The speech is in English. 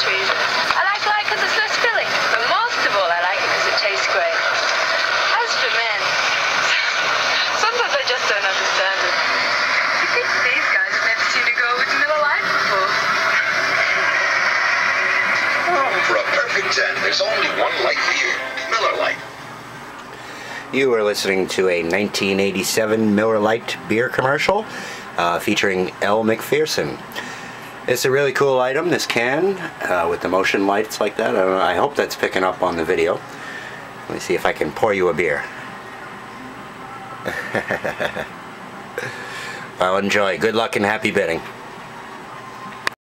various reasons. I like light because it's less filling, but most of all I like it because it tastes great. As for men, sometimes I just don't understand it. You think these guys have never seen a girl with Miller Lite before? Oh, for a perfect 10, there's only one light for you, Miller Lite. You are listening to a 1987 Miller Lite beer commercial uh, featuring Elle Macpherson. It's a really cool item, this can, uh, with the motion lights like that. I, I hope that's picking up on the video. Let me see if I can pour you a beer. I'll enjoy. Good luck and happy bidding.